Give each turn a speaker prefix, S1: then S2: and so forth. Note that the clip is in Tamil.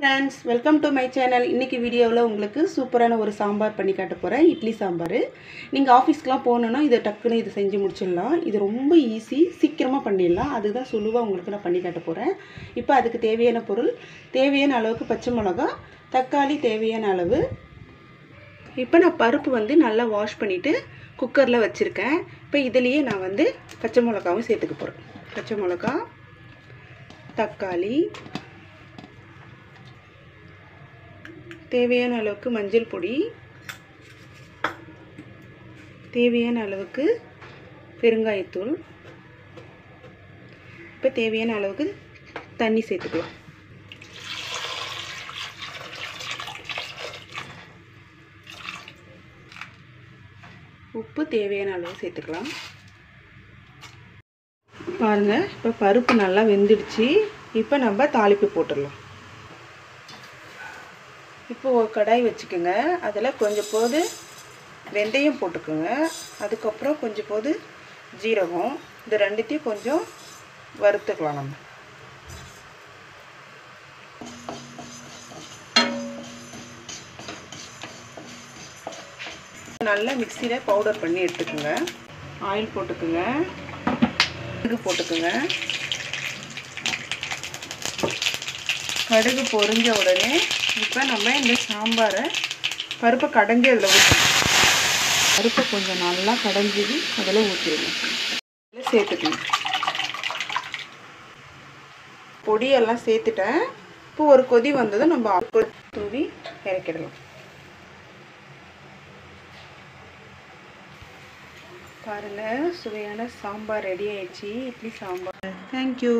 S1: Friends welcome to my channel இன்றைக்கி வீடியோவில் உங்களுக்கு சூப்பரான ஒரு சாம்பார் பண்ணி காட்ட போகிறேன் இட்லி சாம்பார். நீங்கள் ஆஃபீஸ்க்குலாம் போகணுன்னா இதை டக்குன்னு இதை செஞ்சு முடிச்சிடலாம். இது ரொம்ப ஈஸி சீக்கிரமாக பண்ணிடலாம். அதுதான் சுழுவாக உங்களுக்கு நான் பண்ணி காட்ட போகிறேன் இப்போ அதுக்கு தேவையான பொருள் தேவையான அளவுக்கு பச்சை மிளகா தக்காளி தேவையான அளவு. இப்போ நான் பருப்பு வந்து நல்லா வாஷ் பண்ணிவிட்டு குக்கரில் வச்சுருக்கேன். இப்போ இதுலேயே நான் வந்து பச்சை மிளகாவும் சேர்த்துக்க போகிறேன் பச்சை மிளகா தக்காளி தேவையான அளவுக்கு மஞ்சள் பொடி. தேவையான அளவுக்கு பெருங்காயத்தூள். இப்போ தேவையான அளவுக்கு தண்ணி சேர்த்துக்கலாம். உப்பு தேவையான அளவு சேர்த்துக்கலாம். பாருங்கள் இப்போ பருப்பு நல்லா வெந்துடுச்சு. இப்போ நம்ம தாளிப்பு போட்டுடலாம். இப்போ ஒரு கடாய் வச்சுக்கோங்க. அதில் கொஞ்சம் போது வெந்தயம் போட்டுக்கோங்க. அதுக்கப்புறம் கொஞ்சம் போது ஜீரகம். இந்த ரெண்டுத்தையும் கொஞ்சம் வறுத்துக்கலாம் நம்ம. நல்லா மிக்சியில் பவுடர் பண்ணி எடுத்துக்கோங்க. ஆயில் போட்டுக்கோங்க. இது போட்டுக்கோங்க. கடுகு பொரிஞ்ச உடனே இப்போ நம்ம இந்த சாம்பாரை பருப்பை கடைஞ்சி அதில் ஊற்றணும் பருப்பை கொஞ்சம் நல்லா கடைஞ்சி அதில் ஊற்றிடணும் அதில் சேர்த்துக்கணும். பொடியெல்லாம் சேர்த்துட்டேன். இப்போ ஒரு கொதி வந்ததும் நம்ம தூவி இறக்கிடலாம். பாருங்கள் சுவையான சாம்பார் ரெடி ஆயிடுச்சு. இட்லி சாம்பார். தேங்க்யூ